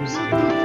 music.